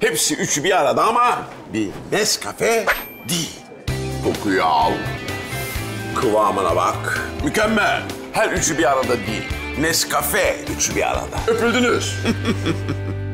Hepsi üçü bir arada ama bir Nescafe değil. Kokuyu al. Kıvamına bak. Mükemmel. Her üçü bir arada değil. Nescafe üçü bir arada. Öpüldünüz.